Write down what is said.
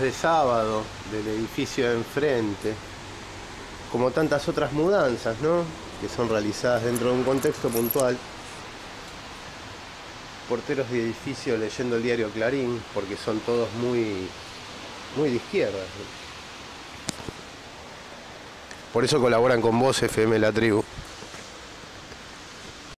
de sábado del edificio de enfrente, como tantas otras mudanzas, ¿no? Que son realizadas dentro de un contexto puntual. Porteros de edificio leyendo el diario Clarín, porque son todos muy, muy de izquierda. Por eso colaboran con vos, FM La Tribu.